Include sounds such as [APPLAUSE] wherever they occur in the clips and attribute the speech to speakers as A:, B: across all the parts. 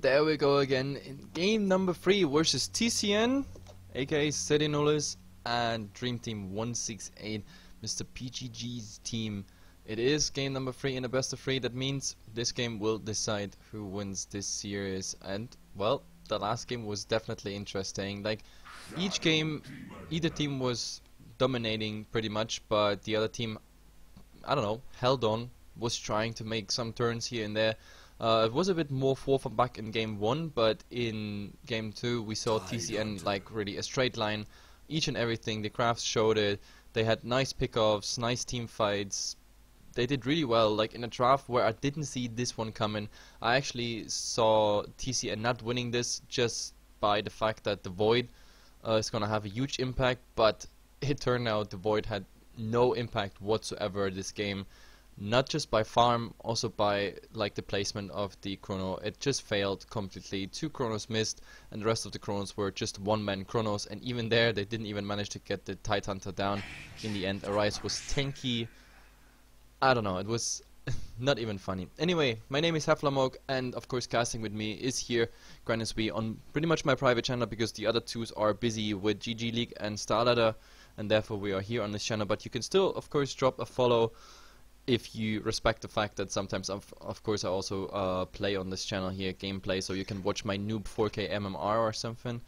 A: There we go again in game number 3 versus TCN, aka Sedinolis, and Dream Team 168, Mr. PGG's team. It is game number 3 in a best of 3, that means this game will decide who wins this series. And, well, the last game was definitely interesting. Like, each game, either team was dominating pretty much, but the other team, I don't know, held on, was trying to make some turns here and there. Uh, it was a bit more and back in game one, but in game two we saw TCN like really a straight line, each and everything. The crafts showed it. They had nice pickoffs, nice team fights. They did really well. Like in a draft where I didn't see this one coming, I actually saw TCN not winning this just by the fact that the Void uh, is gonna have a huge impact, but it turned out the Void had no impact whatsoever this game not just by farm, also by like the placement of the chrono. It just failed completely. Two chronos missed, and the rest of the chronos were just one-man chronos. And even there, they didn't even manage to get the Tide Hunter down. In the end, Arise was tanky. I don't know. It was [LAUGHS] not even funny. Anyway, my name is Haflamog, and of course, casting with me is here Granisby on pretty much my private channel because the other twos are busy with GG League and Starladder, and therefore we are here on this channel. But you can still, of course, drop a follow if you respect the fact that sometimes, of, of course, I also uh, play on this channel here, gameplay, so you can watch my noob 4K MMR or something,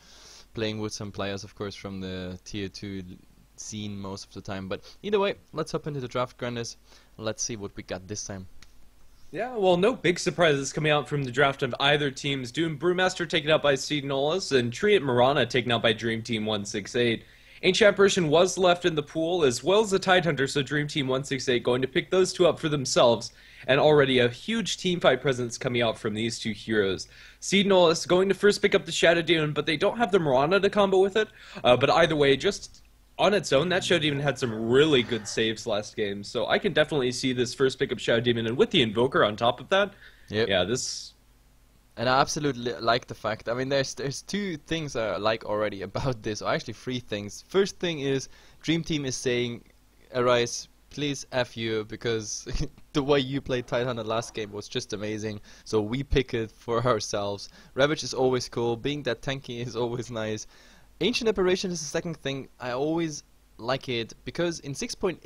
A: playing with some players, of course, from the tier 2 scene most of the time. But either way, let's hop into the draft, Grandis. Let's see what we got this time.
B: Yeah, well, no big surprises coming out from the draft of either teams. Doom Brewmaster taken out by Seed Nolas and Treant Mirana taken out by Dream Team 168. Ancient Apparition was left in the pool, as well as the Tidehunter, so Dream Team 168 going to pick those two up for themselves, and already a huge team fight presence coming out from these two heroes. Seed is going to first pick up the Shadow Demon, but they don't have the Mirana to combo with it, uh, but either way, just on its own, that Shadow Demon had some really good saves last game, so I can definitely see this first pick up Shadow Demon, and with the Invoker on top of that, yep. yeah, this
A: and I absolutely like the fact. I mean, there's there's two things I like already about this, or actually three things. First thing is Dream Team is saying, "Arise, please f you," because [LAUGHS] the way you played Tidehunter last game was just amazing. So we pick it for ourselves. Ravage is always cool. Being that tanky [LAUGHS] is always nice. Ancient Apparition is the second thing. I always like it because in 6.8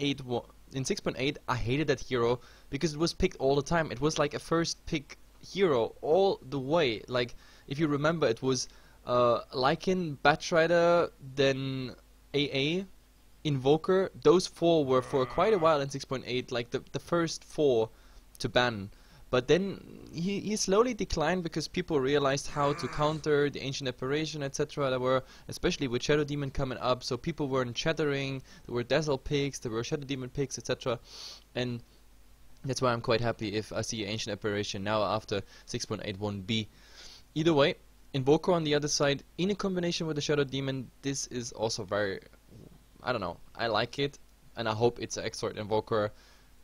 A: in 6.8 I hated that hero because it was picked all the time. It was like a first pick hero all the way. Like if you remember, it was uh, Lycan, Batrider, then AA, Invoker. Those four were for quite a while in 6.8, like the the first four to ban. But then he, he slowly declined because people realized how to counter the ancient apparition, etc. There were, especially with Shadow Demon coming up, so people weren't chattering. There were Dazzle picks, there were Shadow Demon picks, etc. And that's why I'm quite happy if I see Ancient Apparition now after 6.81b. Either way, Invoker on the other side, in a combination with the Shadow Demon, this is also very... I don't know, I like it, and I hope it's an Exort Invoker,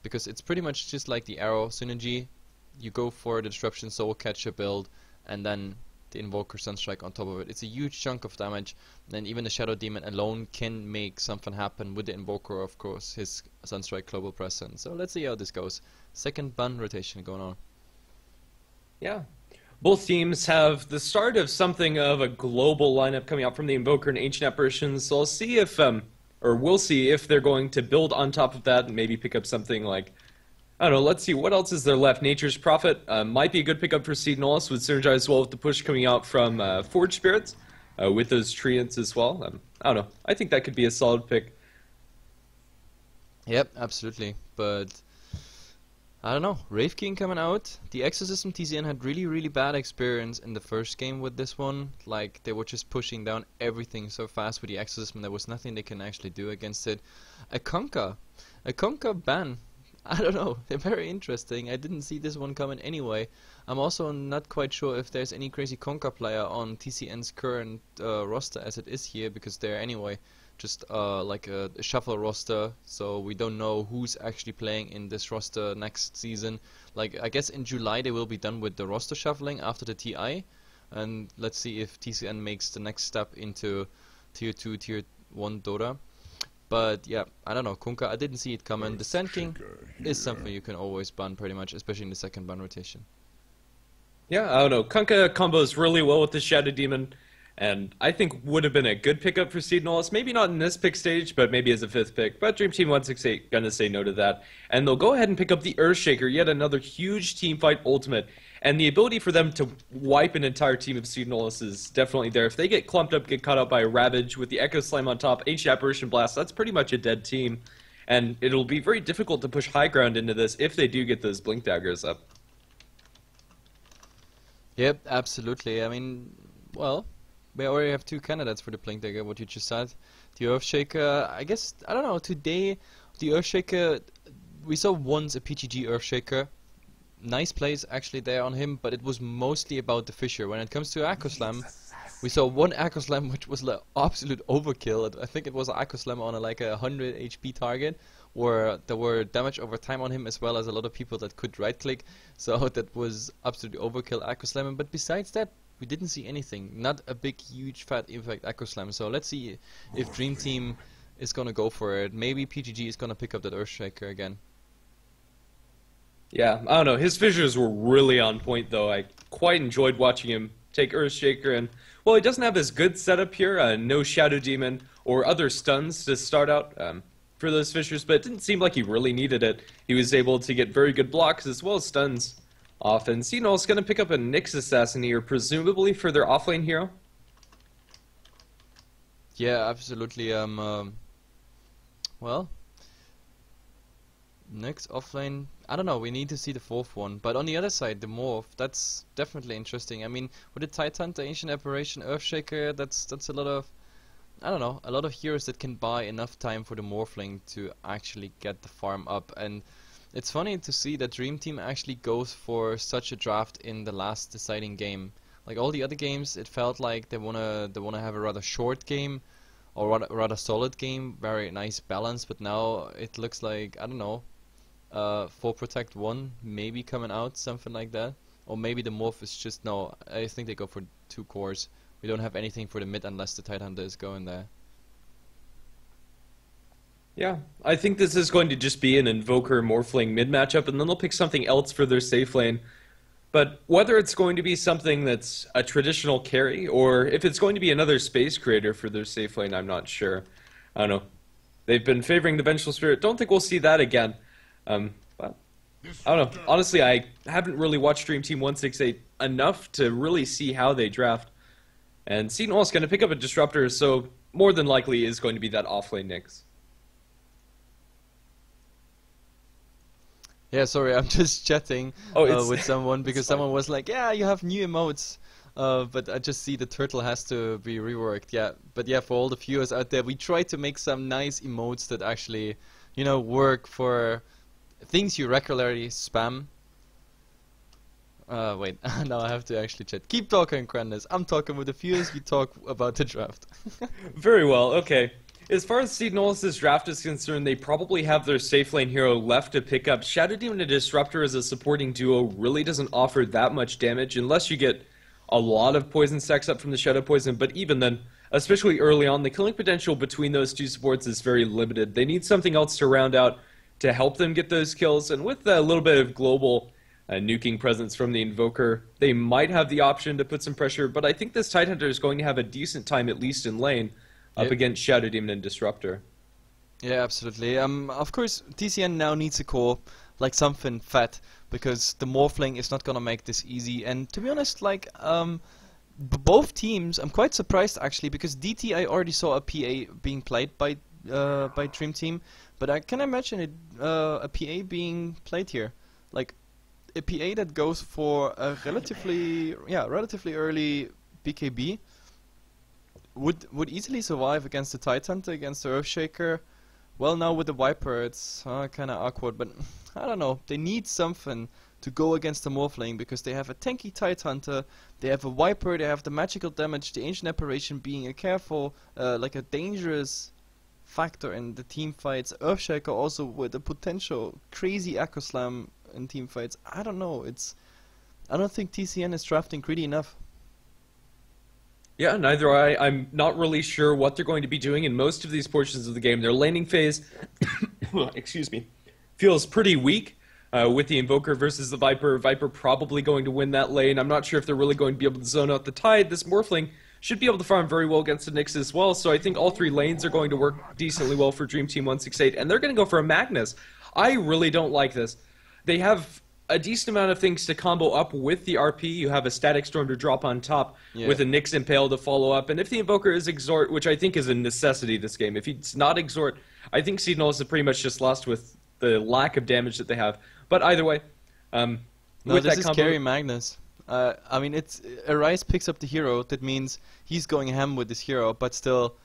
A: because it's pretty much just like the Arrow synergy. You go for the Disruption Soul Catcher build, and then the Invoker Sunstrike on top of it. It's a huge chunk of damage, and even the Shadow Demon alone can make something happen with the Invoker, of course, his Sunstrike Global Presence. So let's see how this goes. Second ban rotation going on.
B: Yeah. Both teams have the start of something of a global lineup coming out from the Invoker and Ancient Apparitions, so I'll see if, um, or we'll see if they're going to build on top of that and maybe pick up something like I don't know. Let's see. What else is there left? Nature's Prophet uh, might be a good pickup for Seed Nolus. Would synergize well with the push coming out from uh, Forge Spirits uh, with those Treants as well. Um, I don't know. I think that could be a solid pick.
A: Yep, absolutely. But I don't know. Wraith King coming out. The Exosystem TCN had really, really bad experience in the first game with this one. Like they were just pushing down everything so fast with the Exosystem. There was nothing they can actually do against it. A Kunkka, a Kunkka ban I don't know. [LAUGHS] They're very interesting. I didn't see this one coming anyway. I'm also not quite sure if there's any crazy Kunkka player on TCN's current uh, roster as it is here because they're anyway just uh, like a, a, shuffle roster. So we don't know who's actually playing in this roster next season. Like I guess in July they will be done with the roster shuffling after the TI, and let's see if TCN makes the next step into tier two, tier one Dota. But yeah, I don't know, Kunkka, I didn't see it coming. The Sand King is something you can always ban pretty much, especially in the second ban rotation.
B: Yeah, I don't know. Kunkka combos really well with the Shadow Demon, and I think would have been a good pickup for Seed Nolus. Maybe not in this pick stage, but maybe as a fifth pick. But Dream Team 168 gonna say no to that. And they'll go ahead and pick up the Earthshaker, yet another huge team fight ultimate. And the ability for them to wipe an entire team of Seed Nolus is definitely there. If they get clumped up, get caught up by a Ravage with the Echo Slam on top, Ancient Apparition Blast, that's pretty much a dead team. And it'll be very difficult to push high ground into this if they do get those Blink Daggers up.
A: Yep, absolutely. I mean, well, we already have two candidates for the Blink Dagger, what you just said. The Earthshaker, I guess, I don't know, today, the Earthshaker, we saw once a PGG Earthshaker. Nice plays actually there on him, but it was mostly about the Fissure. When it comes to Echo Slam, we saw one Echo Slam which was like absolute overkill. I think it was an Slam on a, like a 100 HP target, where there were damage over time on him as well as a lot of people that could right click. So [LAUGHS] that was absolutely overkill Slam. But besides that, we didn't see anything. Not a big, huge, fat impact Echo Slam. So let's see if Dream Team is gonna go for it. Maybe PGG is gonna pick up that Earthshaker again.
B: Yeah, I don't know. His fissures were really on point, though. I quite enjoyed watching him take Earthshaker, and well, he doesn't have as good setup here. Uh, no Shadow Demon or other stuns to start out um, for those fissures, but it didn't seem like he really needed it. He was able to get very good blocks as well as stuns off. And is going to pick up a Nyx Assassin here, presumably for their offlane hero.
A: Yeah, absolutely. Um, um well, Nyx offlane, I don't know. We need to see the fourth one. But on the other side, the morph, that's definitely interesting. I mean, with the Titan, the Ancient Apparition, Earthshaker, that's that's a lot of, I don't know, a lot of heroes that can buy enough time for the morphling to actually get the farm up. And it's funny to see that Dream Team actually goes for such a draft in the last deciding game. Like all the other games, it felt like they wanna they wanna have a rather short game, or rather, rather solid game, very nice balance. But now it looks like I don't know uh, for Protect 1 maybe coming out, something like that. Or maybe the morph is just, no, I think they go for two cores. We don't have anything for the mid unless the Tidehunter is going there.
B: Yeah, I think this is going to just be an Invoker Morphling mid matchup, and then they'll pick something else for their safe lane. But whether it's going to be something that's a traditional carry, or if it's going to be another space creator for their safe lane, I'm not sure. I don't know. They've been favoring the Vengeful Spirit. Don't think we'll see that again. Um, but I don't know. Honestly, I haven't really watched Dream Team 168 enough to really see how they draft. And Seton is going to pick up a disruptor, so more than likely is going to be that offlane Nyx.
A: Yeah, sorry, I'm [LAUGHS] just chatting oh, uh, with [LAUGHS] someone because someone was like, "Yeah, you have new emotes," uh, but I just see the turtle has to be reworked. Yeah, but yeah, for all the viewers out there, we try to make some nice emotes that actually, you know, work for things you regularly spam. Uh, wait, [LAUGHS] now I have to actually chat. Keep talking, Grandis. I'm talking with the viewers, you talk about the draft.
B: Very well, okay. As far as Seed Nolus' draft is concerned, they probably have their safe lane hero left to pick up. Shadow Demon and Disruptor as a supporting duo really doesn't offer that much damage unless you get a lot of poison stacks up from the Shadow Poison, but even then, especially early on, the killing potential between those two supports is very limited. They need something else to round out to help them get those kills. And with a little bit of global uh, nuking presence from the Invoker, they might have the option to put some pressure. But I think this Tidehunter is going to have a decent time, at least in lane, up against Shadow Demon and Disruptor.
A: Yeah, absolutely. Um, of course, TCN now needs a core, like something fat, because the Morphling is not gonna make this easy. And to be honest, like um, both teams, I'm quite surprised actually, because DT I already saw a PA being played by uh, by Dream Team, but I can imagine it uh, a PA being played here, like a PA that goes for a relatively yeah relatively early BKB would would easily survive against the Titan, against the Earthshaker. Well, now with the Viper, it's uh, kind of awkward, but [LAUGHS] I don't know. They need something to go against the Morphling because they have a tanky Tidehunter, they have a Viper, they have the magical damage, the Ancient Apparition being a careful, uh, like a dangerous factor in the team fights. Earthshaker also with a potential crazy Echo Slam in team fights. I don't know. It's I don't think TCN is drafting greedy enough.
B: Yeah, neither I. I'm not really sure what they're going to be doing in most of these portions of the game. Their laning phase, [COUGHS] excuse me, feels pretty weak. uh, with the Invoker versus the Viper. Viper probably going to win that lane. I'm not sure if they're really going to be able to zone out the Tide. This Morphling should be able to farm very well against the Nyx as well. So I think all three lanes are going to work decently well for Dream Team 168, and they're going to go for a Magnus. I really don't like this. They have a decent amount of things to combo up with the RP. You have a Static Storm to drop on top
A: Yeah.
B: with a Nyx Impale to follow up. And if the Invoker is Exort, which I think is a necessity this game, if he's not Exort, I think Seednolls is pretty much just lost with the lack of damage that they have. But either way, um,
A: No,
B: with
A: this
B: that
A: is
B: combo,
A: Carry Magnus. Uh, I mean, it's Arise picks up the hero. That means he's going ham with this hero, but still,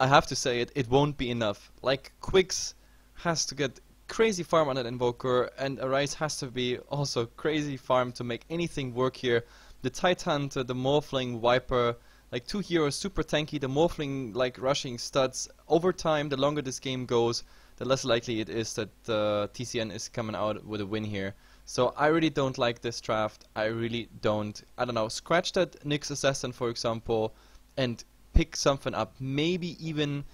A: I have to say it. It won't be enough. Like Quicks has to get crazy farm on that Invoker, and Arise has to be also crazy farm to make anything work here. The Titan, the Morphling, Viper, like two heroes, super tanky. The Morphling like rushing studs. Over time, the longer this game goes, the less likely it is that uh, TCN is coming out with a win here. So I really don't like this draft. I really don't. I don't know. Scratch that Nyx Assassin, for example, and pick something up. Maybe even.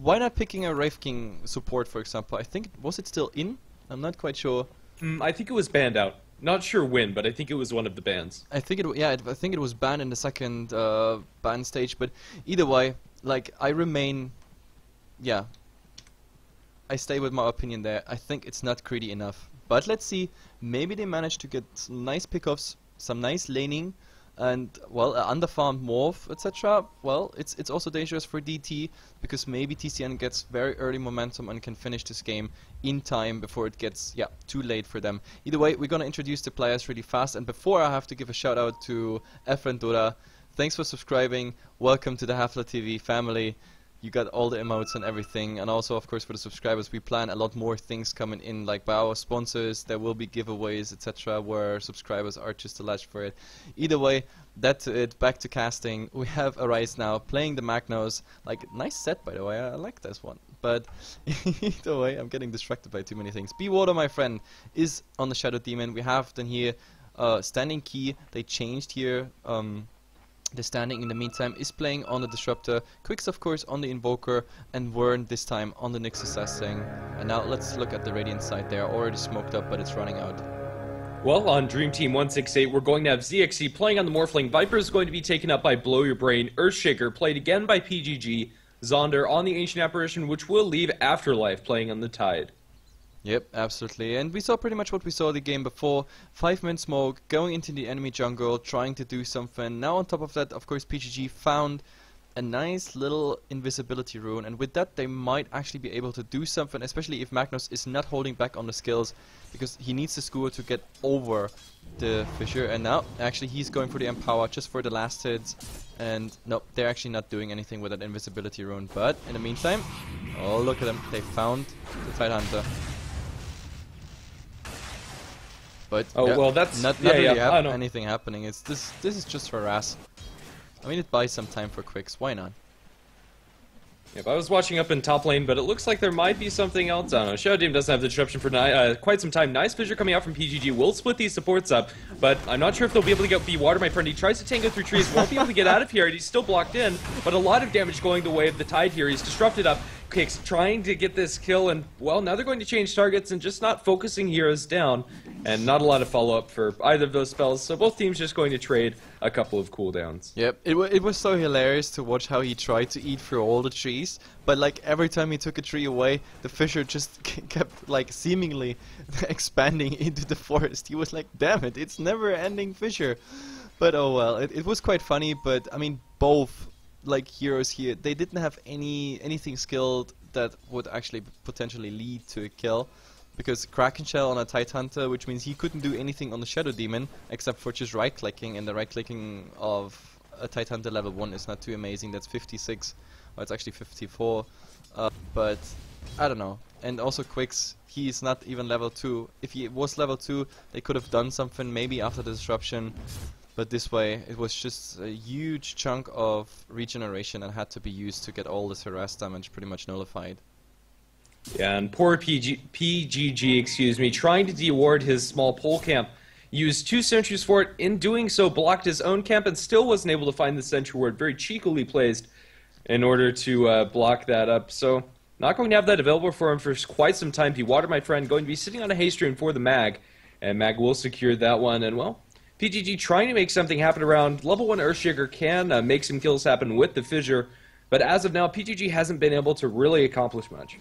A: Why not picking a Wraith King support, for example? I think was it still in? I'm not quite sure.
B: Mm, I think it was banned out. Not sure when, but I think it was one of the bans.
A: I think it. Yeah, I think it was banned in the second uh, ban stage. But either way, like I remain. Yeah. I stay with my opinion there. I think it's not greedy enough. But let's see. Maybe they manage to get some nice pickoffs, some nice laning, and well, uh, underfarmed morph, etc. Well, it's it's also dangerous for DT because maybe TCN gets very early momentum and can finish this game in time before it gets yeah too late for them. Either way, we're gonna introduce the players really fast. And before I have to give a shout out to Efren Dora. Thanks for subscribing. Welcome to the Hefla TV family. You got all the emotes and everything, and also, of course, for the subscribers, we plan a lot more things coming in, like by our sponsors. There will be giveaways, etc., where subscribers are just alleged for it. Either way, that's it. Back to casting. We have Arise now playing the Magnus. Like, nice set, by the way. I, like this one. But [LAUGHS] either way, I'm getting distracted by too many things. Be Water, my friend, is on the Shadow Demon. We have then here uh, standing key. They changed here. Um, the standing in the meantime is playing on the Disruptor, Quicks of course on the Invoker, and Wern this time on the Nyx Assassin. And now let's look at the Radiant side. They are already smoked up, but it's running out.
B: Well, on Dream Team 168, we're going to have ZXC playing on the Morphling. Viper is going to be taken up by Blow Your Brain. Earthshaker played again by PGG. Zonder on the Ancient Apparition, which will leave Afterlife playing on the Tide.
A: Yep, absolutely. And we saw pretty much what we saw the game before. Five man smoke, going into the enemy jungle, trying to do something. Now on top of that, of course, PGG found a nice little invisibility rune, and with that they might actually be able to do something, especially if Magnus is not holding back on the skills, because he needs the skewer to get over the fissure. And now, actually, he's going for the empower just for the last hits, and nope, they're actually not doing anything with that invisibility rune. But in the meantime, oh look at them, they found the Tide Hunter. But
B: Oh,
A: yeah,
B: well, that's-
A: not,
B: yeah,
A: really
B: yeah,
A: hap- anything happening. It's this this is just harass. I mean, it buys some time for quicks. Why not?
B: Yep, I was watching up in top lane, but it looks like there might be something else. I don't know. Shadow Team doesn't have the disruption for uh, quite some time. Nice fissure coming out from PGG. Will split these supports up, but I'm not sure if they'll be able to get the water, my friend. He tries to tango through trees, won't be able to get out of here, and he's still blocked in. But a lot of damage going the way of the tide here. He's disrupted up. Kicks trying to get this kill, and well, now they're going to change targets and just not focusing heroes down, and not a lot of follow up for either of those spells. So both teams just going to trade a couple of cooldowns.
A: Yep, it, it was so hilarious to watch how he tried to eat through all the trees, but like every time he took a tree away, the fissure just [LAUGHS] kept like seemingly [LAUGHS] expanding into the forest. He was like, damn it, it's never ending fissure. But oh well, it, it was quite funny, but I mean, both like heroes here, they didn't have any anything skilled that would actually potentially lead to a kill. Because Kraken Shell on a Tide Hunter, which means he couldn't do anything on the Shadow Demon except for just right clicking, and the right clicking of a Tide Hunter level 1 is not too amazing. That's 56, or it's actually 54. Uh, but I don't know. And also Quicks, he's not even level 2. If he was level 2, they could have done something maybe after the disruption. But this way, it was just a huge chunk of regeneration that had to be used to get all this harass damage pretty much nullified.
B: Yeah, and poor PG, PGG, excuse me, trying to deward his small pole camp, used two sentries for it. In doing so, blocked his own camp and still wasn't able to find the sentry ward. Very cheekily placed in order to uh, block that up. So Not going to have that available for him for quite some time. He water, my friend, going to be sitting on a rune for the Mag, and Mag will secure that one. And well, PGG trying to make something happen around level one Earthshaker can uh, make some kills happen with the Fissure, but as of now, PGG hasn't been able to really accomplish much.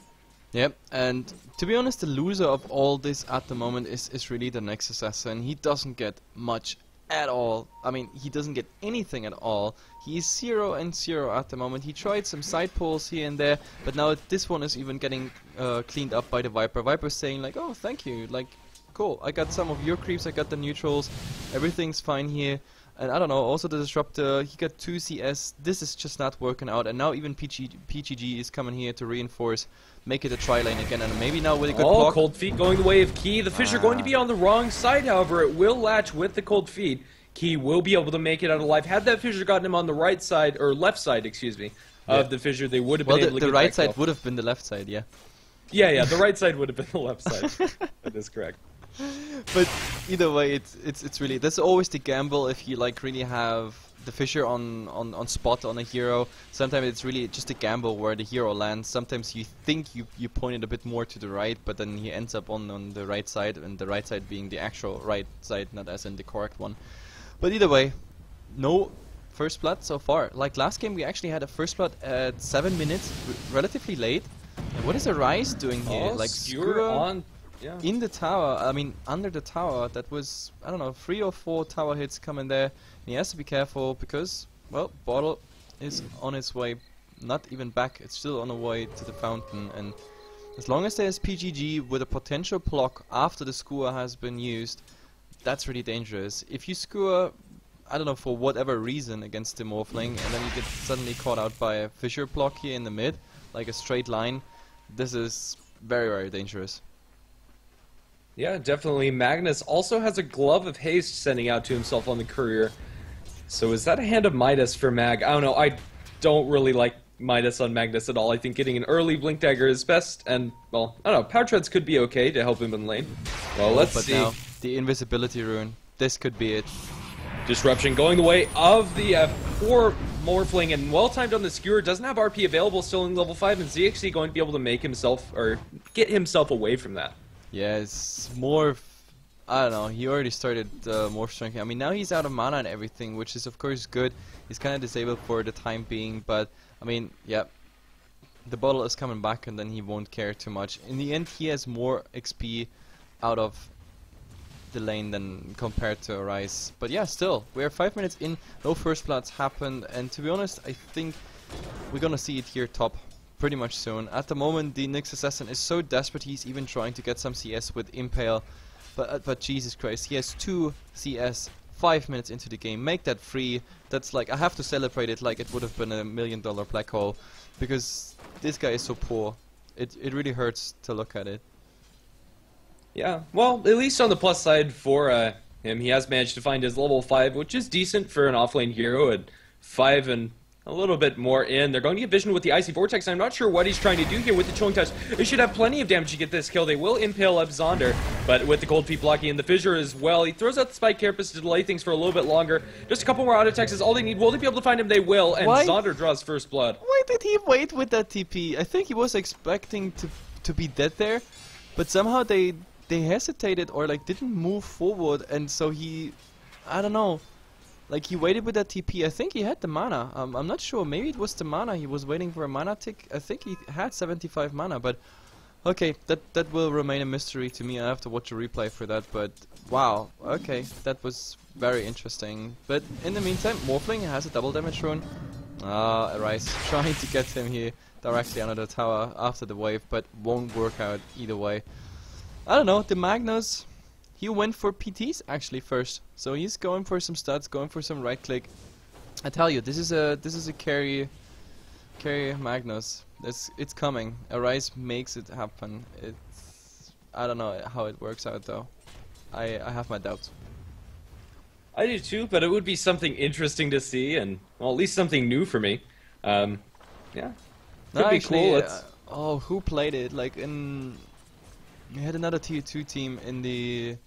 A: Yep, and to be honest, the loser of all this at the moment is, is really the Nyx Assassin. He doesn't get much at all. I mean, he doesn't get anything at all. He is 0 and 0 at the moment. He tried some side pulls here and there, but now this one is even getting uh, cleaned up by the Viper. Viper's saying like, oh, thank you, like, cool, I got some of your creeps, I got the neutrals, everything's fine here. And I don't know, also the Disruptor, he got 2 CS, this is just not working out, and now even PG, PGG is coming here to reinforce, make it a tri lane again, and maybe now with a good
B: oh,
A: block.
B: cold feet going the way of Key. The Fissure ah. going to be on the wrong side, however, it will latch with the cold feet. Key will be able to make it out alive. Had that Fissure gotten him on the right side, or left side, excuse me, yeah. of the Fissure, they would have
A: well,
B: been
A: the,
B: able to
A: the right side would have been the left side, yeah.
B: Yeah, yeah, the [LAUGHS] right side would have been the left side. [LAUGHS] that is correct [LAUGHS]
A: but either way, it's it's it's really that's always the gamble if you like really have the Fissure on, on, on spot on a hero. Sometimes it's really just a gamble where the hero lands. Sometimes you think you you point it a bit more to the right, but then he ends up on on the right side, and the right side being the actual right side, not as in the correct one. But either way, no first blood so far. Like last game, we actually had a first blood at seven minutes, relatively late. And what is Arise doing here?
B: Oh,
A: like
B: Skewer on
A: yeah. in the tower, I mean, under the tower, that was, I don't know, three or four tower hits coming there. And he has to be careful because, well, Bottle is on its way, not even back, it's still on the way to the fountain. And as long as there's PGG with a potential block after the skewer has been used, that's really dangerous. If you skewer, I don't know, for whatever reason against the Morphling, and then you get suddenly caught out by a Fissure block here in the mid, like a straight line, this is very, very dangerous.
B: Yeah, definitely. Magnus also has a glove of haste sending out to himself on the courier. So is that a hand of Midas for Mag? I don't know. I don't really like Midas on Magnus at all. I think getting an early Blink Dagger is best, and, well, I don't know. Power Treads could be okay to help him in lane. Well, let's
A: but
B: see.
A: Now, the Invisibility Rune. This could be it.
B: Disruption going the way of the uh, F4 Morphling, and well timed on the Skewer. Doesn't have RP available still in level 5, and ZXC going to be able to make himself, or get himself away from that.
A: Yeah, it's more. I don't know. He already started uh, more strength. I mean, now he's out of mana and everything, which is of course good. He's kind of disabled for the time being, but I mean, yeah, the bottle is coming back, and then he won't care too much. In the end, he has more XP out of the lane than compared to Arise. But yeah, still, we're five minutes in. No first bloods happened, and to be honest, I think we're gonna see it here top pretty much soon. At the moment, the Nyx Assassin is so desperate, he's even trying to get some CS with Impale. But, uh, but Jesus Christ, he has 2 CS 5 minutes into the game. Make that free. That's like, I have to celebrate it like it would have been a million dollar black hole. Because this guy is so poor. It, it really hurts to look at it.
B: Yeah, well, at least on the plus side for uh, him, he has managed to find his level 5, which is decent for an offlane hero at 5 and a little bit more in. They're going to get vision with the Icy Vortex. I'm not sure what he's trying to do here with the Chilling Touch. They should have plenty of damage to get this kill. They will impale up Zonder, but with the Cold Feet blocking in the Fissure as well, he throws out the Spike Carapace to delay things for a little bit longer. Just a couple more auto attacks is all they need. Will they be able to find him? They will, and Why? Zonder draws first blood.
A: Why did he wait with that TP? I think he was expecting to to be dead there, but somehow they they hesitated or like didn't move forward, and so he, I don't know. Like he waited with that TP. I think he had the mana. Um, I'm not sure. Maybe it was the mana. He was waiting for a mana tick. I think he had 75 mana. But okay, that that will remain a mystery to me. I have to watch a replay for that. But wow, okay, that was very interesting. But in the meantime, Morphling has a double damage rune. Ah, Arise [LAUGHS] trying to get him here directly under the tower after the wave, but won't work out either way. I don't know. The Magnus he went for PTs actually first. So he's going for some stats, going for some right click. I tell you, this is a this is a carry carry Magnus. It's it's coming. Arise makes it happen. It's I don't know how it works out though. I I have my doubts.
B: I do too, but it would be something interesting to see, and well, at least something new for me. Um, yeah, could no, be actually, cool. Uh,
A: oh, who played it? Like in we had another tier two team in the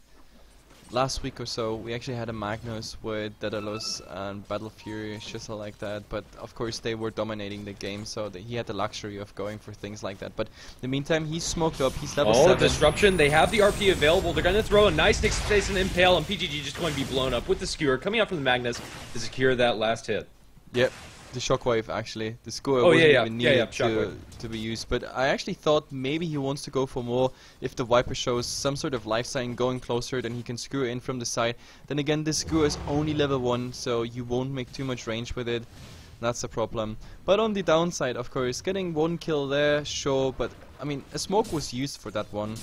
A: last week or so, we actually had a Magnus with Daedalus and Battle Fury, Shizzle like that. But of course, they were dominating the game, so that he had the luxury of going for things like that. But in the meantime, he's smoked up. He's level
B: oh,
A: seven.
B: disruption! They have the RP available. They're going to throw a nice Nick Space and Impale, and PGG just going to be blown up with the Skewer coming out from the Magnus to secure that last hit.
A: Yep, the shockwave actually. The skewer
B: Oh,
A: wasn't
B: yeah, yeah.
A: even needed
B: yeah,
A: to, to be used. But I actually thought maybe he wants to go for more if the Viper shows some sort of life sign going closer, then he can screw in from the side. Then again, this screw is only level 1, so you won't make too much range with it. That's the problem. But on the downside, of course, getting one kill there, sure, but I mean, a smoke was used for that one.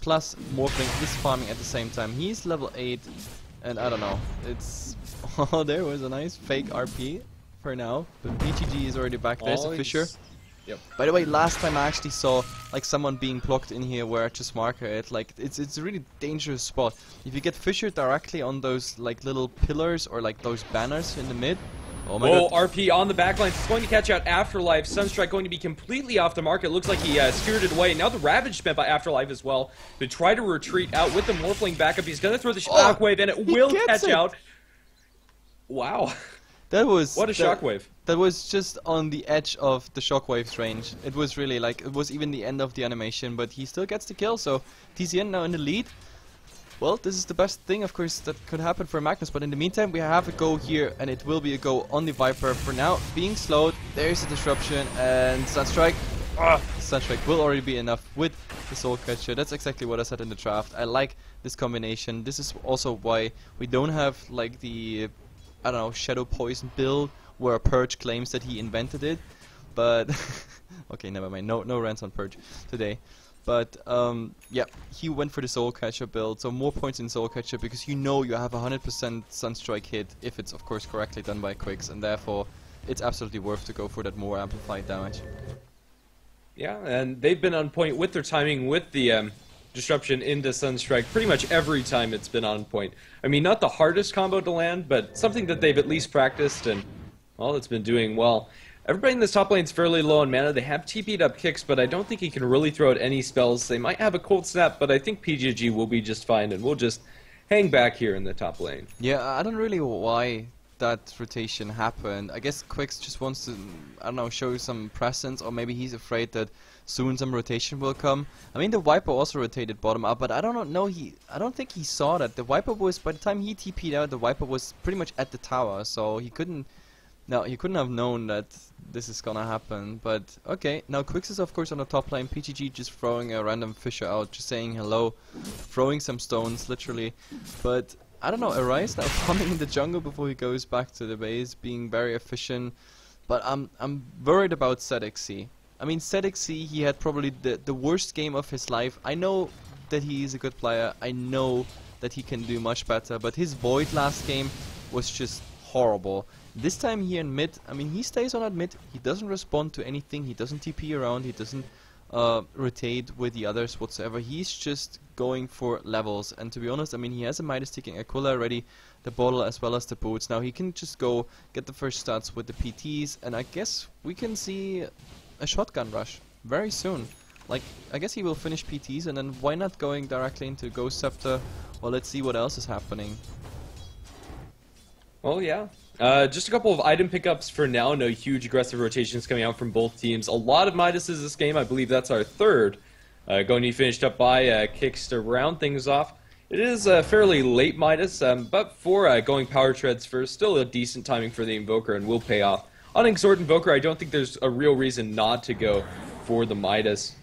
A: Plus, Morphling is farming at the same time. He's level 8, and I don't know, it's... [LAUGHS] Oh, there was a nice fake RP for now, but PGG is already back. There's
B: Oh,
A: a
B: Fissure. Yep.
A: By the way, last time I actually saw like someone being blocked in here where I just mark it. Like it's it's a really dangerous spot. If you get Fissure directly on those like little pillars or like those banners in the mid, oh my
B: Oh,
A: god.
B: RP on the backlines. It's going to catch out Afterlife. Sunstrike going to be completely off the market. Looks like he uh, it away. Now the Ravage spent by Afterlife as well to try to retreat out with the Morphling backup. He's going to throw the
A: Oh,
B: Shockwave, and it will catch
A: it.
B: out. Wow.
A: That was
B: What a
A: that-
B: Shockwave.
A: That was just on the edge of the shockwave's range. It was really like it was even the end of the animation, but he still gets the kill. So TCN now in the lead. Well, this is the best thing, of course, that could happen for Magnus. But in the meantime, we have a go here, and it will be a go on the Viper. For now, being slowed, there's a disruption, and Sunstrike. Ah, Sunstrike will already be enough with the Soul Catcher. That's exactly what I said in the draft. I like this combination. This is also why we don't have like the I don't know, Shadow Poison build where Purge claims that he invented it. But [LAUGHS] okay, never mind. No no rants on Purge today. But um, yeah, he went for the Soul Catcher build, so more points in Soul Catcher because you know you have a 100% Sunstrike hit if it's of course correctly done by Quicks, and therefore it's absolutely worth to go for that more amplified damage.
B: Yeah, and they've been on point with their timing with the um, disruption into Sunstrike pretty much every time it's been on point. I mean, not the hardest combo to land, but something that they've at least practiced and, well, it's been doing well. Everybody in this top lane is fairly low on mana. They have TP'd up kicks, but I don't think he can really throw out any spells. They might have a cold snap, but I think PGG will be just fine, and we'll just hang back here in the top lane.
A: Yeah, I don't really why that rotation happened. I guess Quicks just wants to, I don't know, show some presence, or maybe he's afraid that soon some rotation will come. I mean, the Viper also rotated bottom up, but I don't know. He, I don't think he saw that. The Viper was by the time he TP'd out, the Viper was pretty much at the tower, so he couldn't. No, he couldn't have known that this is gonna happen. But okay, now Quicks is of course on the top lane. PGG just throwing a random Fissure out, just saying hello, throwing some stones, literally. But I don't know, Arise now [LAUGHS] farming in the jungle before he goes back to the base, being very efficient. But I'm I'm worried about ZXC. I mean, ZXC, he had probably the the worst game of his life. I know that he is a good player. I know that he can do much better. But his Void last game was just horrible. This time here in mid, I mean, he stays on that mid. He doesn't respond to anything. He doesn't TP around. He doesn't uh, rotate with the others whatsoever. He's just going for levels. And to be honest, I mean, he has a Midas taking Aquila already, the bottle as well as the boots. Now he can just go get the first starts with the PTs, and I guess we can see a shotgun rush very soon. Like, I guess he will finish PTs, and then why not going directly into Ghost Scepter? Well, let's see what else is happening.
B: Well, yeah. Uh, just a couple of item pickups for now. No huge aggressive rotations coming out from both teams. A lot of Midases this game. I believe that's our third. Uh, finished up by uh, Kicks to round things off. It is a fairly late Midas, um, but for uh, going Power Treads first, still a decent timing for the Invoker and will pay off. On Exort Invoker, I don't think there's a real reason not to go for the Midas.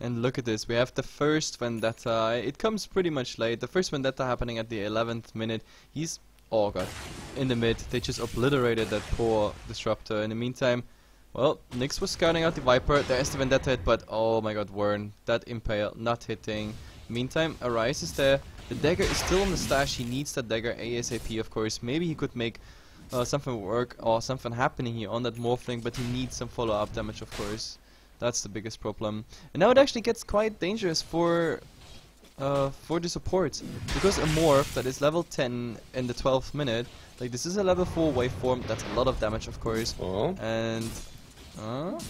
A: And look at this, we have the first Vendetta. It comes pretty much late. The first Vendetta happening at the 11th minute. He's, oh god, in the mid. They just obliterated that poor Disruptor. In the meantime, well, Nyx was scouting out the Viper. There's the Vendetta hit, but oh my god, Warren. That Impale not hitting. Meantime, Arise is there. The dagger is still on the stash. He needs that dagger ASAP, of course. Maybe he could make uh, something work or something happening here on that Morphling, but he needs some follow-up damage, of course. That's the biggest problem. And now it actually gets quite dangerous for uh, for the support, Because a morph that is level 10 in the 12th minute, like this is a level 4 waveform, that's a lot of damage of course.
B: Oh.
A: And uh,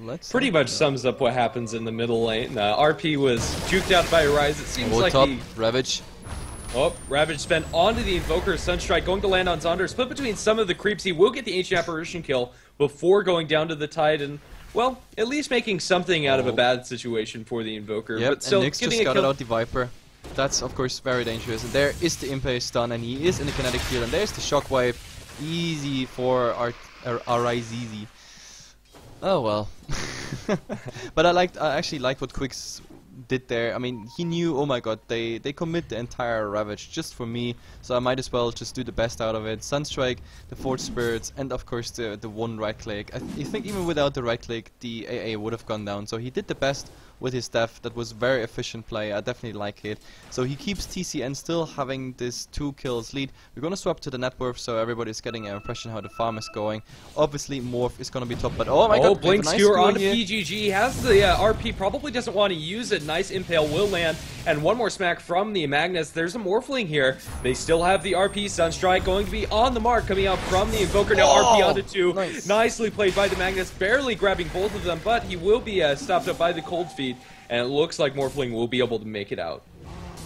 A: let's
B: Pretty much sums up what happens in the middle lane. Uh, RP was juked out by Rise. It seems like
A: up,
B: he
A: Ravage.
B: Oh, Ravage spent onto the Invoker. Sunstrike going to land on Zonder. Split between some of the creeps. He will get the Ancient Apparition kill before going down to the Titan. Well, at least making something out of a
A: Oh.
B: bad situation for the Invoker.
A: Yep,
B: but still
A: and Nyx just
B: getting a
A: scouted
B: kill.
A: out the Viper. That's of course very dangerous. And there is the Impact stun, and he is in the kinetic field. And there's the Shockwave. Easy for our Arizizi. Oh well. [LAUGHS] but I liked, I actually liked what Quicks did there. I mean, he knew, oh my god, they, they commit the entire Ravage just for me, so I might as well just do the best out of it. Sunstrike, the Forge Spirits, and of course the, the one right click. I, th- I think even without the right click, the AA would have gone down, so he did the best with his death. That was very efficient play, I definitely like it. So he keeps TCN still having this two kills lead. We're gonna swap to the net worth, so everybody's getting an impression how the farm is going. Obviously, Morph is gonna be top, but oh my
B: oh,
A: god,
B: Blink
A: nice
B: Skewer onto
A: here.
B: PGG. Has the uh, RP, probably doesn't want to use it. Nice Impale will land. And one more smack from the Magnus. There's a Morphling here. They still have the RP. Sunstrike going to be on the mark, coming out from the Invoker. Now
A: Oh,
B: RP onto two.
A: nice.
B: Nicely played by the Magnus, barely grabbing both of them, but he will be uh, stopped up by the Cold And it looks like Morphling will be able to make it out.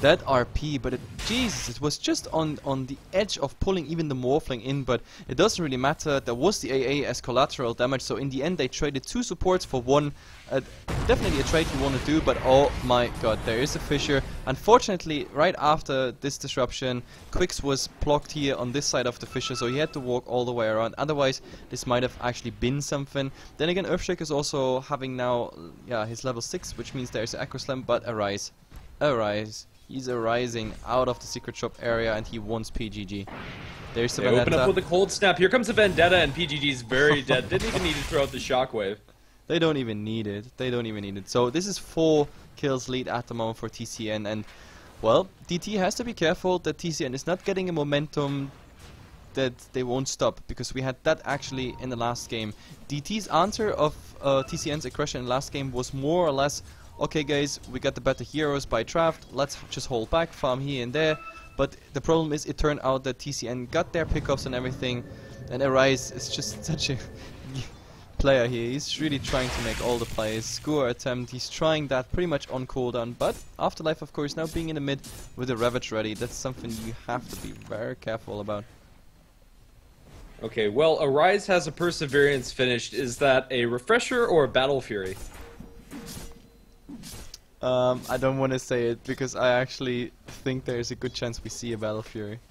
A: That RP, but it, Jesus, it was just on on the edge of pulling even the Morphling in, but it doesn't really matter. There was the AA as collateral damage, so in the end they traded two supports for one. Uh, definitely a trade you want to do, but oh my god, there is a fissure. Unfortunately, right after this disruption, Quix was blocked here on this side of the fissure, so he had to walk all the way around. Otherwise, this might have actually been something. Then again, Earthshake is also having now, yeah, his level 6, which means there's an Echo Slam, but Arise. Arise. He's arising out of the secret shop area and he wants PGG. There's the
B: They open up with a cold snap. Here comes the Vendetta, and PGG's very dead. Didn't even need to throw out the Shockwave. [LAUGHS]
A: They don't even need it. They don't even need it. So this is four kills lead at the moment for TCN and well, DT has to be careful that TCN is not getting a momentum that they won't stop because we had that actually in the last game. DT's answer of uh, TCN's aggression in the last game was more or less, okay guys, we got the better heroes by draft, let's just hold back, farm here and there. But the problem is it turned out that TCN got their pickups and everything and Arise is just [LAUGHS] such a [LAUGHS] player here. He's really trying to make all the plays. Score attempt, he's trying that pretty much on cooldown. But Afterlife, of course, now being in the mid with the Ravage ready, that's something you have to be very careful about.
B: Okay, well, Arise has a Perseverance finished. Is that a Refresher or a Battle Fury?
A: Um, I don't want to say it because I actually think there's a good chance we see a Battle Fury. [LAUGHS]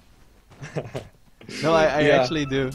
A: No, I, I
B: Yeah.
A: actually do.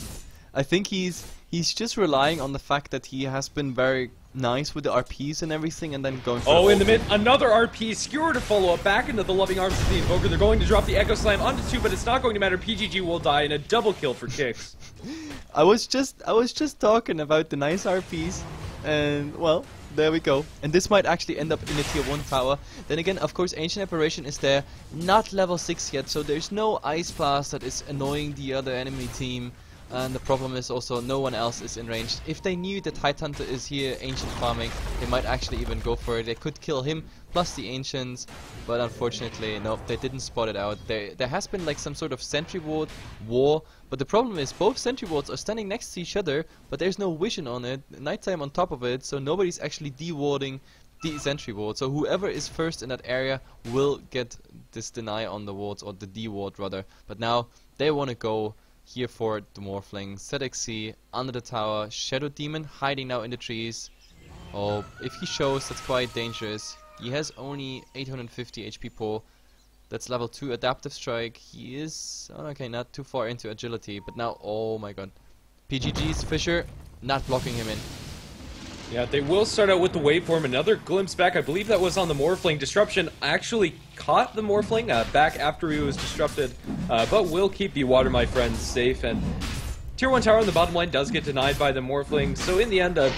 A: I think he's he's just relying on the fact that he has been very nice with the RPs and everything, and then going. For
B: Oh,
A: the
B: in the mid, another RP. Skewer to follow up back into the loving arms of the Invoker. They're going to drop the Echo Slam onto two, but it's not going to matter. PGG will die in a double kill for kicks. [LAUGHS]
A: I was just I was just talking about the nice RPs, and well, there we go. And this might actually end up in a tier one tower. Then again, of course, Ancient Apparition is there, not level six yet, so there's no Ice Blast that is annoying the other enemy team. And the problem is also no one else is in range. If they knew that Tidehunter is here, Ancient farming, they might actually even go for it. They could kill him plus the Ancients, but unfortunately, no, they didn't spot it out. There, there has been like some sort of sentry ward war, but the problem is both sentry wards are standing next to each other, but there's no vision on it. Nighttime on top of it, so nobody's actually dewarding the sentry ward. So whoever is first in that area will get this deny on the wards or the deward rather. But now they want to go here for the Morphling, ZXC under the tower, Shadow Demon hiding now in the trees. Oh, if he shows, that's quite dangerous. He has only 850 HP pull. That's level 2 adaptive strike. He is oh, okay, not too far into agility, but now oh my god. PGG's Fissure not blocking him in.
B: Yeah, they will start out with the waveform. Another glimpse back. I believe that was on the Morphling. Disruption actually caught the Morphling uh, back after he was disrupted, uh, but will keep the Water My Friends safe. And Tier 1 tower on the bottom line does get denied by the Morphling. So in the end, uh,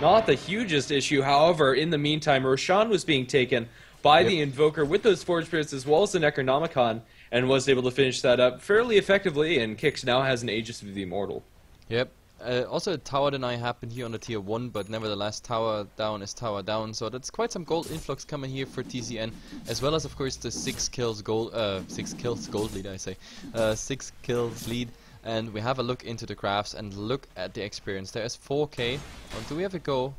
B: not the hugest issue. However, in the meantime, Roshan was being taken by the Invoker with those Forge Spirits as well as the Necronomicon and was able to finish that up fairly effectively. And Kix now has an Aegis of the Immortal.
A: Yep. Uh, also, a tower deny happened here on the tier 1, but nevertheless, tower down is tower down. So that's quite some gold influx coming here for TCN, as well as, of course, the 6 kills gold, uh, 6 kills gold lead, I say. Uh, 6 kills lead. And we have a look into the graphs and look at the experience. There is 4k. Oh, do we have a go?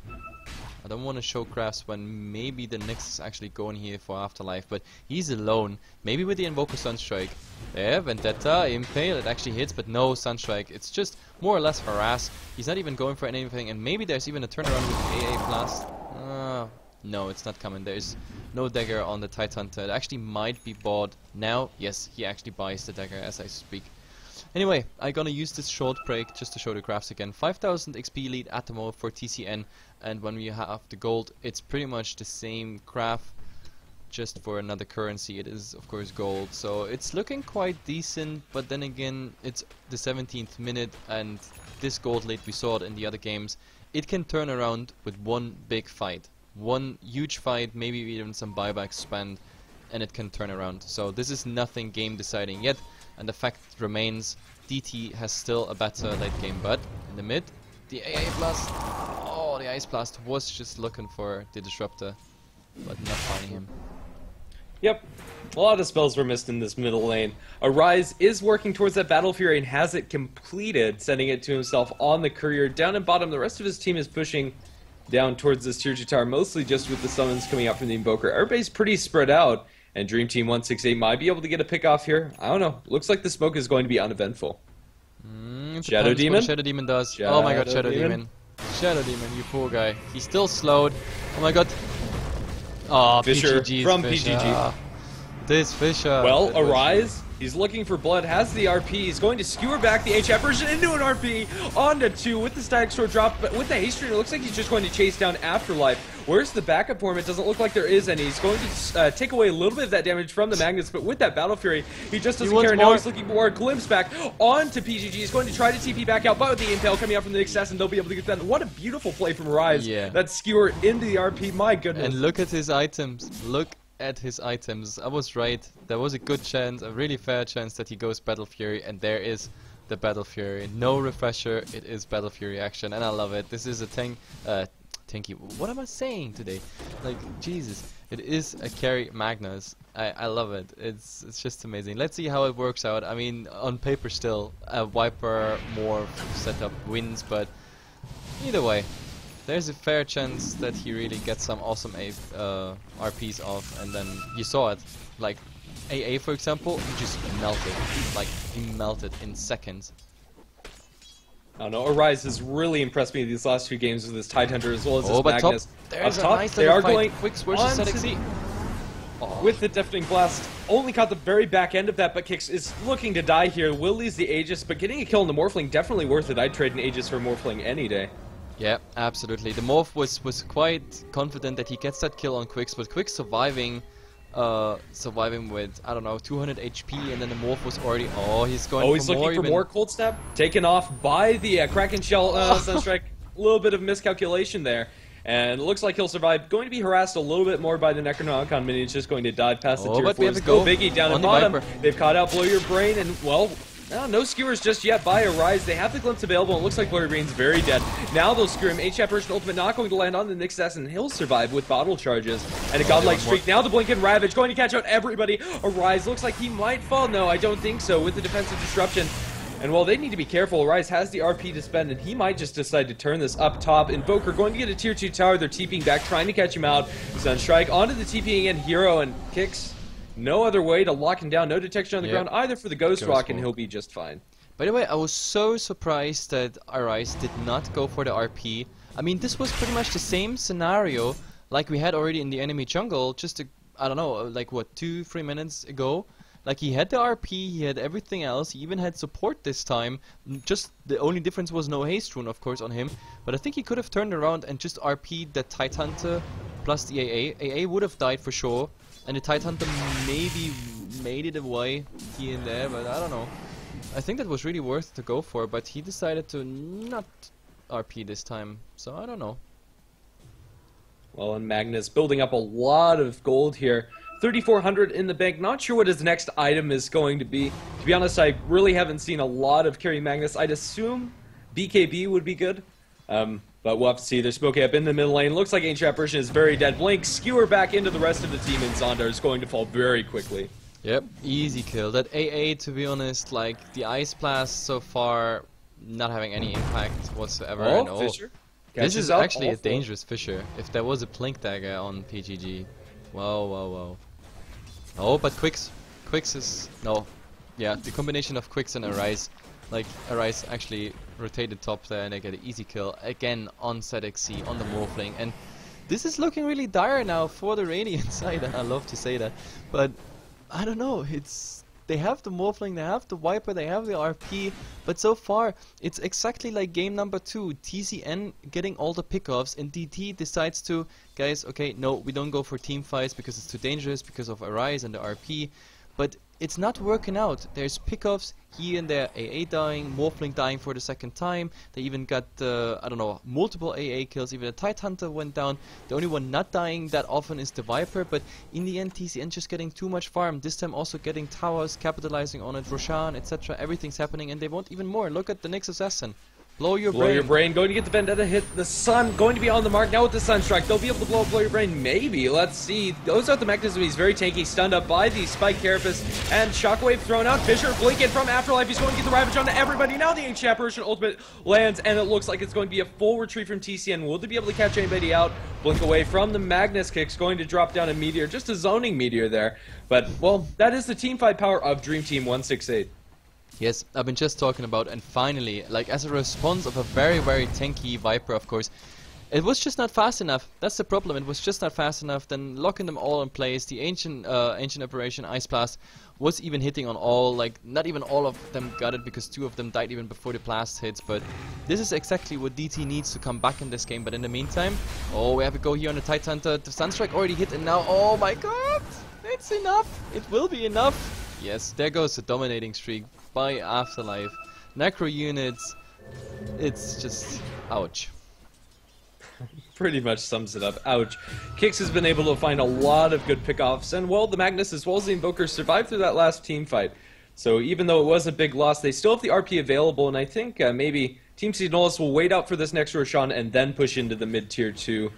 A: I don't want to show crafts when maybe the Nyx is actually going here for Afterlife, but he's alone. Maybe with the Invoker Sunstrike. There, Vendetta, Impale, it actually hits, but no Sunstrike. It's just more or less harass. He's not even going for anything, and maybe there's even a turnaround with AA Blast. Uh, no, it's not coming. There's no dagger on the Titan. It actually might be bought now. Yes, he actually buys the dagger as I speak. Anyway, I'm gonna use this short break just to show the graphs again. 5000 XP lead at the moment for TCN, and when we have the gold, it's pretty much the same graph, just for another currency. It is, of course, gold, so it's looking quite decent, but then again, it's the 17th minute, and this gold lead, we saw it in the other games, it can turn around with one big fight. One huge fight, maybe even some buybacks spent, and it can turn around. So this is nothing game deciding yet and the fact remains DT has still a better late game, but in the mid, the AA Blast, oh, the Ice Blast was just looking for the Disruptor, but not finding him.
B: Yep, a lot of spells were missed in this middle lane. Arise is working towards that Battle Fury and has it completed, sending it to himself on the Courier. Down and bottom, the rest of his team is pushing down towards this tier 2 tower, mostly just with the summons coming out from the Invoker. Everybody's pretty spread out, and Dream Team 168 might be able to get a pick off here. I don't know. Looks like the smoke is going to be uneventful.
A: Mm,
B: Shadow Demon?
A: Shadow Demon does.
B: Shadow
A: oh my god, Shadow
B: Demon.
A: Demon. Shadow Demon, you poor guy. He's still slowed. Oh my god. Oh,
B: Fissure
A: PGG's
B: from
A: Fissure.
B: PGG.
A: This Fissure.
B: Well, Arise, he's looking for blood, has the RP, he's going to skewer back the HF version into an RP, onto two with the Static Storm drop, but with the haste it looks like he's just going to chase down Afterlife. Where's the backup for him? It doesn't look like there is any. He's going to uh, take away a little bit of that damage from the Magnus, but with that Battle Fury, he just doesn't
A: wants
B: care. Now he's looking for a glimpse back onto PGG. He's going to try to TP back out, but with the Impale coming out from the assassin, they'll be able to get that. What a beautiful play from Rise.
A: Yeah.
B: That skewer into the RP, my goodness.
A: And look at his items. Look at his items. I was right. There was a good chance, a really fair chance that he goes Battle Fury, and there is the Battle Fury. No refresher. It is Battle Fury action, and I love it. This is a tank. Uh, tanky. What am I saying today? Like Jesus. It is a carry Magnus. I, I love it. It's it's just amazing. Let's see how it works out. I mean, on paper still, a Viper more setup wins, but either way, there's a fair chance that he really gets some awesome A uh, RPs off, and then you saw it. Like AA, for example, he just melted. Like he melted in seconds.
B: I don't know. Arise has really impressed me these last few games with this Tidehunter as well as
A: Oh,
B: this
A: but top, there's a
B: top,
A: nice
B: they are
A: fight.
B: going
A: Quicks versus ZXC.
B: the- with the deafening blast. Only caught the very back end of that, but Kix is looking to die here. Will lose the Aegis, but getting a kill on the Morphling definitely worth it. I'd trade an Aegis for Morphling any day.
A: Yeah, absolutely. The Morph was was quite confident that he gets that kill on Quicks, but Quicks surviving, uh, surviving with I don't know 200 HP, and then the Morph was already oh he's going
B: Oh,
A: for
B: he's
A: more
B: looking for
A: even.
B: more Cold Snap. Taken off by the uh, Kraken Shell uh, [LAUGHS] Sunstrike. A little bit of miscalculation there. And it looks like he'll survive. Going to be harassed a little bit more by the Necronomicon minions, just going to dive past the
A: Oh,
B: tier
A: but we have
B: 4s.
A: a
B: Go Biggie down at
A: the
B: bottom.
A: Viper.
B: They've caught out Blow Your Brain, and, well, no, no skewers just yet by Arise. They have the glimpse available, and it looks like Brain's very dead. Now they'll skewer him. HF version Ultimate not going to land on the Nyx Assassin. He'll survive with bottle charges. And a oh, godlike
A: want more.
B: streak. Now the Blink and Ravage going to catch out everybody. Arise looks like he might fall. No, I don't think so with the defensive disruption. And while they need to be careful, Rise has the RP to spend, and he might just decide to turn this up top. Invoker going to get a tier 2 tower. They're TPing back, trying to catch him out. Sunstrike onto the TPing in Hero and kicks. No other way to lock him down. No detection on the
A: Yep.
B: ground either for the Ghost,
A: Ghost
B: Walk, and he'll be just fine.
A: By the way, I was so surprised that Arise did not go for the RP. I mean, this was pretty much the same scenario like we had already in the enemy jungle just, a, I don't know, like what, two, three minutes ago? Like he had the RP, he had everything else, he even had support this time. Just the only difference was no haste rune, of course, on him. But I think he could have turned around and just RP'd the Tidehunter plus the AA. AA would have died for sure, and the Tidehunter maybe made it away here and there, but I don't know. I think that was really worth to go for, but he decided to not RP this time, so I don't know.
B: Well, and Magnus building up a lot of gold here. 3,400 in the bank. Not sure what his next item is going to be. To be honest, I really haven't seen a lot of carry Magnus. I'd assume BKB would be good. Um, but we'll have to see. They're smoking up in the middle lane. Looks like Ancient Apparition is very dead. Blink, skewer back into the rest of the team, and Zondar is going to fall very quickly.
A: Yep, easy kill. That AA, to be honest, like the Ice Blast so far, not having any impact whatsoever.
B: Oh,
A: oh,
B: Fissure.
A: This is actually a dangerous Fissure. If there was a Blink Dagger on PGG. Wow, wow, wow. Oh, but Quicks. Quicks is... No. Yeah, the combination of Quicks and Arise. Like, Arise actually rotated top there and they get an easy kill. Again, on ZXC, on the Morphling. And this is looking really dire now for the Radiant [LAUGHS] side. I love to say that. But, I don't know. It's... They have the Morphling, they have the Viper, they have the RP, but so far it's exactly like game number two. TCN getting all the pickoffs, and DT decides to, guys, okay, no, we don't go for team fights because it's too dangerous because of Arise and the RP, but it's not working out. There's pickoffs here and there, AA dying, Morphling dying for the second time. They even got, uh, I don't know, multiple AA kills. Even a Tide Hunter went down. The only one not dying that often is the Viper, but in the end, TCN just getting too much farm. This time also getting towers, capitalizing on it, Roshan, etc. Everything's happening, and they want even more. Look at the Nyx Assassin. Blow your
B: Blow
A: brain.
B: your brain. Going to get the Vendetta hit. The Sun going to be on the mark now with the Sunstrike. They'll be able to blow Blow your brain. Maybe. Let's see. Those are the mechanism. He's very tanky. Stunned up by the Spike Carapace. And Shockwave thrown out. Fissure blinking from Afterlife. He's going to get the Ravage onto everybody. Now the Ancient Apparition Ultimate lands. And it looks like it's going to be a full retreat from TCN. Will they be able to catch anybody out? Blink away from the Magnus kicks. Going to drop down a Meteor. Just a zoning Meteor there. But, well, that is the team fight power of Dream Team 168.
A: Yes, I've been just talking about, and finally, like as a response of a very, very tanky Viper, of course, it was just not fast enough. That's the problem. It was just not fast enough. Then locking them all in place. The ancient, uh, Ancient Apparition Ice Blast was even hitting on all. Like not even all of them got it because two of them died even before the blast hits. But this is exactly what DT needs to come back in this game. But in the meantime, oh, we have to go here on the Tidehunter. The Sunstrike already hit, and now, oh my God, it's enough. It will be enough. Yes, there goes the dominating streak by Afterlife. Necro units, it's just ouch. [LAUGHS]
B: pretty much sums it up. Ouch. Kix has been able to find a lot of good pickoffs, and well, the Magnus as well as the Invoker survived through that last team fight. So even though it was a big loss, they still have the RP available, and I think uh, maybe Team Signalis will wait out for this next Roshan and then push into the mid tier 2.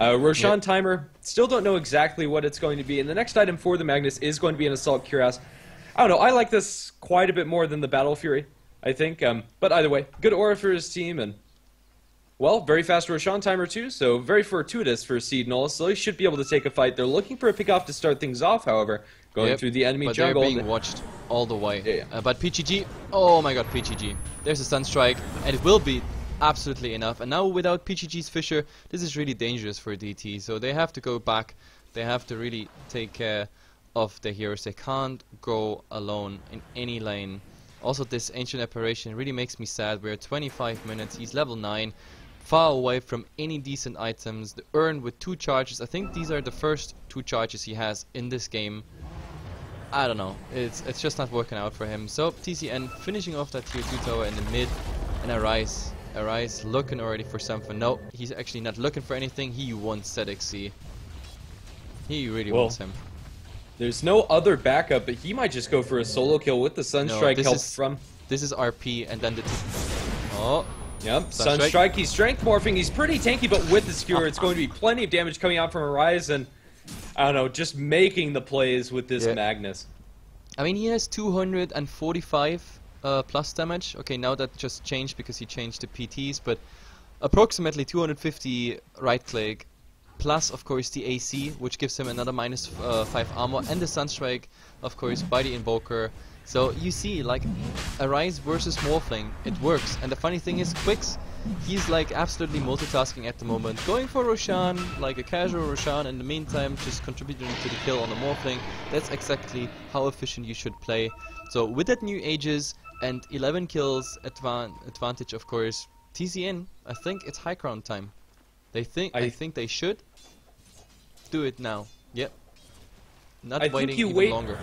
B: Uh, Roshan
A: Yep.
B: timer, still don't know exactly what it's going to be, and the next item for the Magnus is going to be an Assault Cuirass. I don't know, I like this quite a bit more than the Battle Fury, I think. Um, but either way, good aura for his team, and well, very fast Roshan timer too, so very fortuitous for Seed Null, so he should be able to take a fight. They're looking for a pickoff to start things off, however, going
A: Yep,
B: through the enemy
A: but
B: jungle.
A: they're being watched all the way.
B: Yeah, yeah.
A: Uh, but PGG, oh my god, PGG. There's a Sunstrike, and it will be absolutely enough. And now without PGG's Fissure, this is really dangerous for DT. So they have to go back. They have to really take care of the heroes. They can't go alone in any lane. Also, this Ancient Apparition really makes me sad. We're 25 minutes. He's level 9. Far away from any decent items. The urn with two charges. I think these are the first two charges he has in this game. I don't know. It's it's just not working out for him. So TCN finishing off that tier 2 tower in the mid and Arise. Arise looking already for something. No, he's actually not looking for anything. He wants ZXC. He really
B: Well,
A: wants him.
B: There's no other backup, but he might just go for a solo kill with the Sunstrike
A: this
B: help
A: is-
B: from.
A: This is RP and then the... T oh,
B: Yep,
A: Sunstrike.
B: Sunstrike. He's strength morphing. He's pretty tanky, but with the skewer, it's going to be plenty of damage coming out from Horizon. I don't know, just making the plays with this
A: Yeah.
B: Magnus.
A: I mean, he has 245 uh, plus damage. Okay, now that just changed because he changed the PTs, but approximately 250 right click, plus of course the AC, which gives him another minus uh, 5 armor, and the Sunstrike, of course, by the Invoker. So you see, like, Arise versus Morphling, it works. And the funny thing is, Quicks, he's like absolutely multitasking at the moment. Going for Roshan, like a casual Roshan, in the meantime, just contributing to the kill on the Morphling. That's exactly how efficient you should play. So with that new Aegis and 11 kills advan advantage, of course, TCN, I think it's high ground time. They think, I,
B: I-
A: think they should do it now. Yep. Not
B: I think you
A: even
B: wait-
A: longer.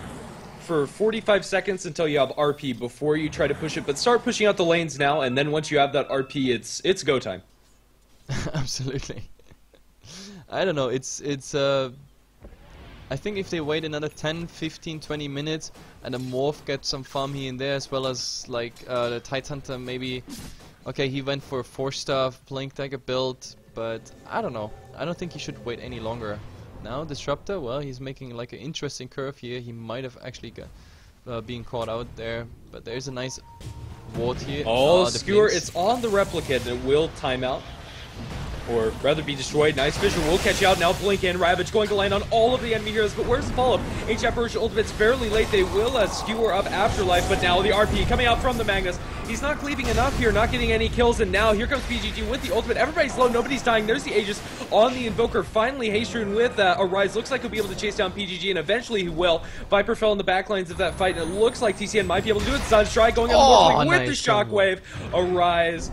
B: For 45 seconds until you have RP before you try to push it, but start pushing out the lanes now, and then once you have that RP, it's it's go time. [LAUGHS]
A: Absolutely. I don't know. It's it's. Uh, I think if they wait another 10, 15, 20 minutes, and the morph gets some farm here and there, as well as like uh, the Titan Hunter maybe. Okay, he went for a four star Blink Dagger build, but I don't know. I don't think he should wait any longer. Now Disruptor, well, he's making like an interesting curve here. He might have actually got uh, being caught out there, but there's a nice ward here.
B: Oh,
A: Uh,
B: Skewer, it's on the replicant, it will time out. Or rather be destroyed. Nice Vision will catch you out now. Blink and Ravage going to land on all of the enemy heroes, but where's the follow-up? Ancient Apparition Ultimate's fairly late. They will uh, skewer up Afterlife, but now the RP coming out from the Magnus. He's not cleaving enough here, not getting any kills, and now here comes PGG with the ultimate. Everybody's low, nobody's dying. There's the Aegis on the Invoker. Finally, haste rune with uh, Arise. Looks like he'll be able to chase down PGG, and eventually he will. Viper fell in the backlines of that fight, and it looks like TCN might be able to do it. Sunstrike going on
A: oh,
B: with
A: nice
B: the Shockwave. Arise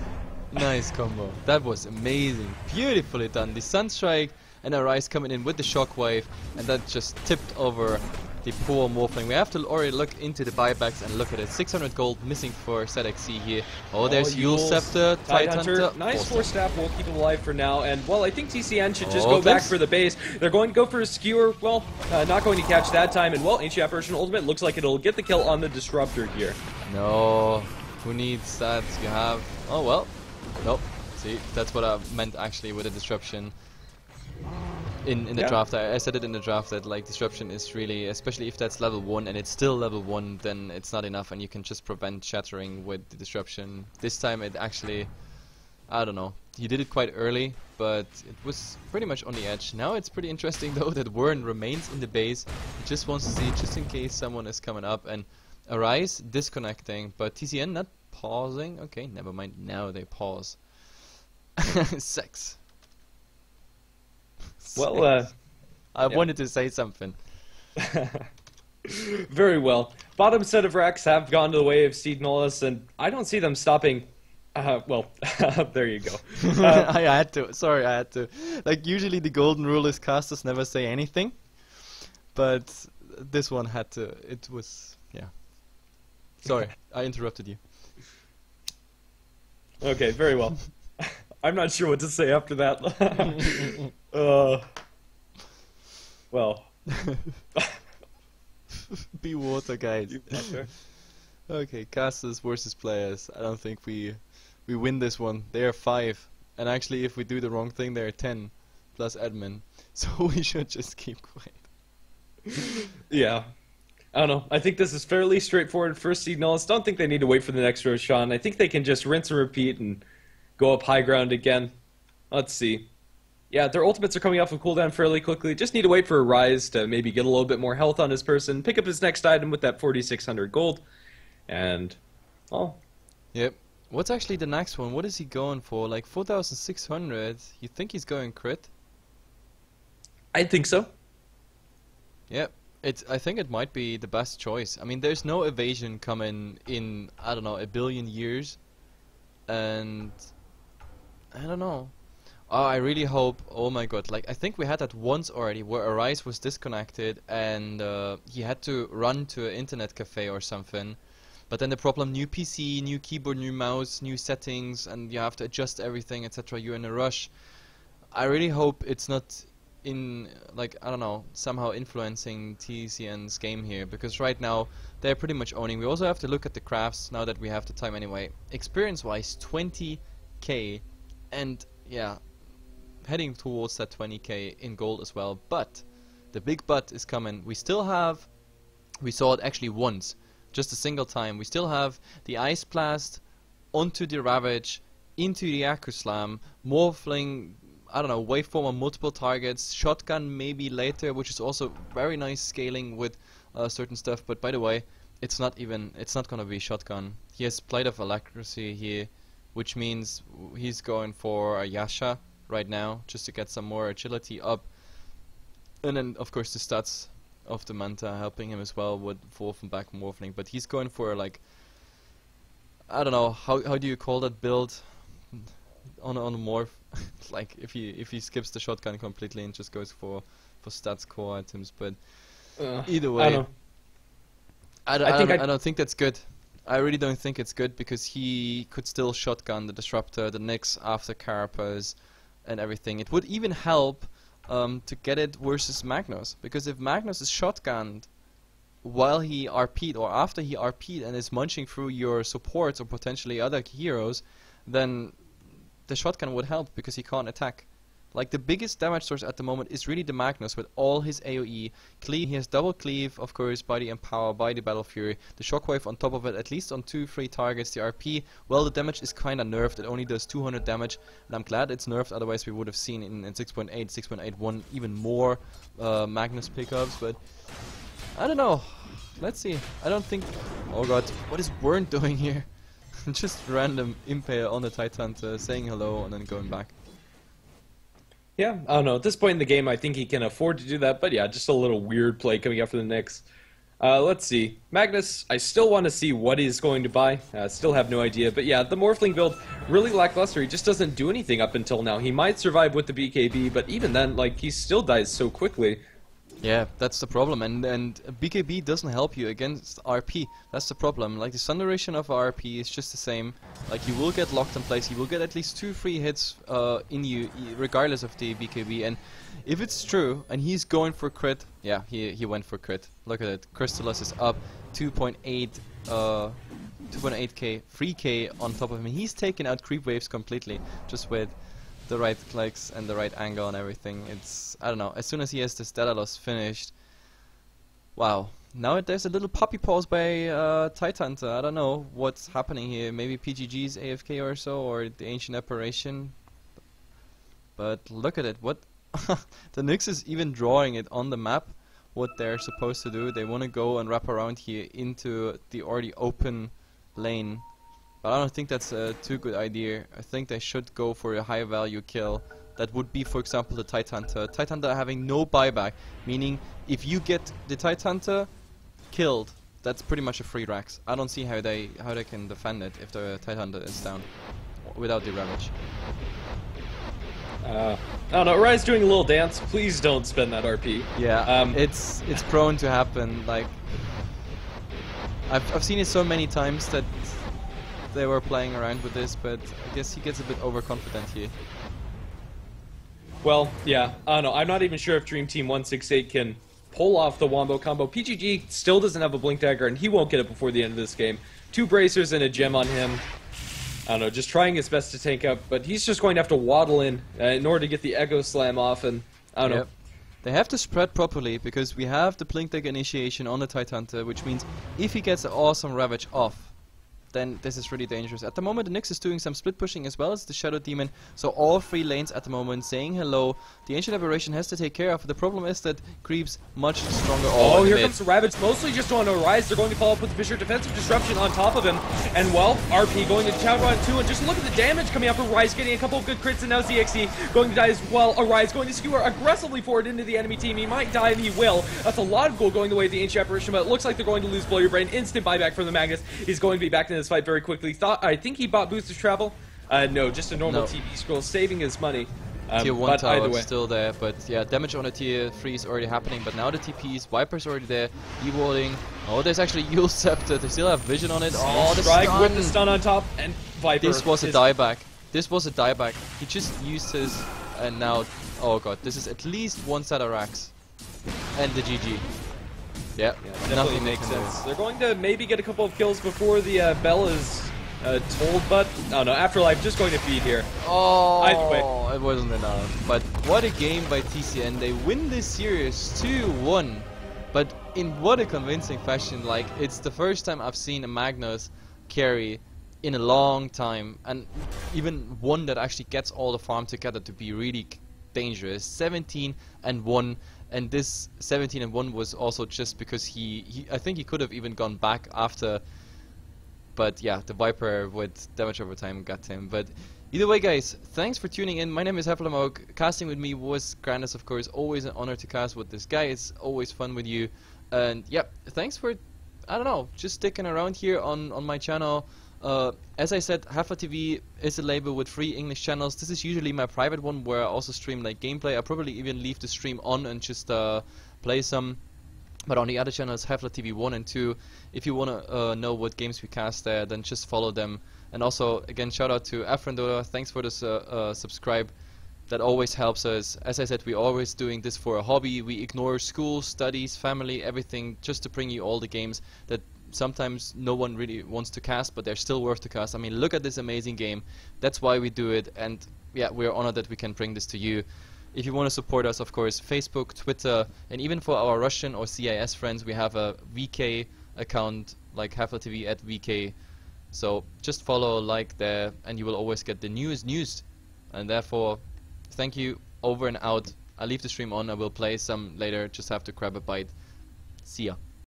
A: nice combo. That was amazing. Beautifully done. The Sunstrike and Arise coming in with the Shockwave, and that just tipped over the poor Morphling. We have to already look into the buybacks and look at it. 600 gold missing for ZXC here. Oh, there's oh, Eul Scepter, Tidehunter.
B: Hunter. Nice force staff will keep him alive for now. And, well, I think TCN should just oh, go back for the base. They're going to go for a skewer. Well, uh, not going to catch that time. And, well, Ancient Apparition Ultimate looks like it'll get the kill on the Disruptor here.
A: No, who needs that? You have... Oh, well, Nope. See, that's what I meant actually with a disruption. In in the yeah. draft, I, I, said it in the draft that like disruption is really, especially if that's level one and it's still level one, then it's not enough, and you can just prevent shattering with the disruption. This time it actually, I don't know. He did it quite early, but it was pretty much on the edge. Now it's pretty interesting [LAUGHS] though that Warren remains in the base. He just wants to see, just in case someone is coming up, and Arise disconnecting, but TCN not pausing. Okay, never mind. Now they pause. [LAUGHS] Sex.
B: Well, uh,
A: I yeah. wanted to say something. [LAUGHS]
B: Very well. Bottom set of racks have gone to the way of Seed Nolus, and I don't see them stopping. Uh, well, [LAUGHS] there you go.
A: Uh, I had to. Sorry, I had to. Like usually, the golden rule is casters never say anything, but this one had to. It was yeah. Sorry, I interrupted you.
B: Okay, very well. [LAUGHS] I'm not sure what to say after that. [LAUGHS] uh, well. [LAUGHS]
A: Be water, guys. okay, casters versus players. I don't think we we win this one. They are five, and actually, if we do the wrong thing, they are ten plus admin. So we should just keep quiet.
B: yeah. I don't know. I think this is fairly straightforward first seed Nullis. Don't think they need to wait for the next Roshan. I think they can just rinse and repeat and go up high ground again. Let's see. Yeah, their ultimates are coming off of cooldown fairly quickly. Just need to wait for a Rise to maybe get a little bit more health on his person, pick up his next item with that 4600 gold, and, well.
A: Yep. What's actually the next one? What is he going for? Like 4600? You think he's going crit?
B: I think so.
A: Yep. It's. I think it might be the best choice. I mean, there's no evasion coming in. I don't know a billion years, and I don't know. Oh, I really hope. Oh my god! Like I think we had that once already, where Arise was disconnected and uh, he had to run to an internet cafe or something. But then the problem: new PC, new keyboard, new mouse, new settings, and you have to adjust everything, etc. You're in a rush. I really hope it's not in like I don't know somehow influencing TCN's game here because right now they're pretty much owning. We also have to look at the crafts now that we have the time anyway. Experience wise 20k and yeah heading towards that 20k in gold as well but the big but is coming. We still have we saw it actually once just a single time. We still have the ice blast onto the ravage into the Echo Slam, Morphling I don't know, waveform on multiple targets, shotgun maybe later, which is also very nice scaling with uh, certain stuff. But by the way, it's not even, it's not gonna be shotgun. He has Blade of Alacrity here, which means he's going for a Yasha right now, just to get some more agility up. And then, of course, the stats of the Manta helping him as well with forth and back morphing. But he's going for like, I don't know, how how do you call that build on on morph? [LAUGHS] like if he if he skips the shotgun completely and just goes for for stats core items. But uh, either way, I don't, I, don't, I, think don't, I don't think that's good. I really don't think it's good because he could still shotgun the disruptor, the Nyx after Carapace, and everything. It would even help um, to get it versus Magnus because if Magnus is shotgunned while he RP'd or after he RP'd and is munching through your supports or potentially other heroes, then the shotgun would help because he can't attack. Like the biggest damage source at the moment is really the Magnus with all his AoE. Cleave, he has double cleave, of course, by the Empower, by the Battle Fury. The Shockwave on top of it, at least on 2-3 targets. The RP, well, the damage is kinda nerfed. It only does 200 damage, and I'm glad it's nerfed. Otherwise, we would have seen in, in 6.8, 6.81 even more uh, Magnus pickups. But I don't know. Let's see. I don't think. Oh god, what is Wern [LAUGHS] doing here? [LAUGHS] Just random impale on the Titan, saying hello and then going back.
B: Yeah, I don't know. At this point in the game, I think he can afford to do that. But yeah, just a little weird play coming up for the Nyx. Uh, let's see. Magnus, I still want to see what he's going to buy. Uh, still have no idea. But yeah, the Morphling build, really lackluster. He just doesn't do anything up until now. He might survive with the BKB, but even then, like, he still dies so quickly.
A: Yeah, that's the problem, and and BKB doesn't help you against RP. That's the problem. Like the stun duration of RP is just the same. Like you will get locked in place. You will get at least two free hits uh, in you, regardless of the BKB. And if it's true, and he's going for crit, yeah, he he went for crit. Look at it. Crystalys is up 2.8 uh 2.8k, 3k on top of him. He's taken out creep waves completely just with the right clicks and the right angle and everything. It's I don't know. As soon as he has the Daedalus finished, wow. Now there's a little puppy pause by uh, Titan. I don't know what's happening here. Maybe PGG's AFK or so, or the Ancient Apparition. But look at it. What [LAUGHS] the Nyx is even drawing it on the map. What they're supposed to do. They want to go and wrap around here into the already open lane but I don't think that's a too good idea. I think they should go for a high value kill. That would be, for example, the Tidehunter. Tidehunter having no buyback, meaning if you get the Tidehunter killed, that's pretty much a free Rax. I don't see how they how they can defend it if the Tidehunter is down without the Ravage.
B: Uh, I don't know. Rise doing a little dance. Please don't spend that RP.
A: Yeah, um, it's it's prone to happen. Like I've I've seen it so many times that they were playing around with this, but I guess he gets a bit overconfident here.
B: Well, yeah, I don't know. I'm not even sure if Dream Team 168 can pull off the Wombo combo. PGG still doesn't have a Blink Dagger, and he won't get it before the end of this game. Two bracers and a gem on him. I don't know, just trying his best to tank up, but he's just going to have to waddle in uh, in order to get the Echo Slam off, and I don't yep. know.
A: They have to spread properly because we have the Blink Dagger initiation on the Tidehunter, which means if he gets an awesome Ravage off, then this is really dangerous. At the moment, the Nyx is doing some split pushing as well as the Shadow Demon, so all three lanes at the moment saying hello. The Ancient Apparition has to take care of. The problem is that Creeps much stronger.
B: Oh, oh here comes the Ravage, mostly just on a rise. They're going to follow up with Fissure Defensive Disruption on top of him. And well, RP going to Chow on 2, and just look at the damage coming out for Rise, getting a couple of good crits, and now ZXC going to die as well. Arise going to skewer aggressively forward into the enemy team. He might die, and he will. That's a lot of gold going the way of the Ancient Apparition, but it looks like they're going to lose Blow Your Brain. Instant buyback from the Magnus. He's going to be back in this fight very quickly. Thought I think he bought Boots of Travel. Uh, no, just a normal no. TP scroll, saving his money.
A: Um, tier 1 tower is still there, but yeah, damage on a tier 3 is already happening, but now the TPs, Viper's already there, e-warding. Oh, there's actually [LAUGHS] Eul Scepter, they still have vision on it. Oh, the
B: Strike
A: stun.
B: with the stun on top, and Viper
A: This was a dieback. This was a dieback. He just used his, and now, oh god, this is at least one set of racks. And the GG.
B: Yeah, yeah nothing makes sense. Do. They're going to maybe get a couple of kills before the uh, bell is uh, told, but oh no, Afterlife just going to feed here.
A: Oh, it wasn't enough. But what a game by TCN. They win this series 2-1. But in what a convincing fashion. Like, it's the first time I've seen a Magnus carry in a long time. And even one that actually gets all the farm together to be really dangerous. 17 and 1 and this 17 and 1 was also just because he, he I think he could have even gone back after but yeah the Viper with damage over time got him. But either way guys thanks for tuning in. My name is Hefflamog casting with me was Grandis of course. Always an honor to cast with this guy. It's always fun with you. And yep thanks for I don't know just sticking around here on on my channel uh, as I said, Hefla TV is a label with three English channels. This is usually my private one where I also stream like gameplay. I probably even leave the stream on and just uh, play some. But on the other channels, Hefla TV 1 and 2. If you want to uh, know what games we cast there, then just follow them. And also, again, shout out to Afrandora. Thanks for this uh, uh, subscribe. That always helps us. As I said, we're always doing this for a hobby. We ignore school, studies, family, everything, just to bring you all the games that sometimes no one really wants to cast, but they're still worth to cast. I mean, look at this amazing game. That's why we do it, and yeah, we're honored that we can bring this to you. If you want to support us, of course, Facebook, Twitter, and even for our Russian or CIS friends, we have a VK account like Hefla TV at VK. So just follow, like there, and you will always get the newest news. And therefore, thank you. Over and out. I'll leave the stream on. I will play some later. Just have to grab a bite. See ya.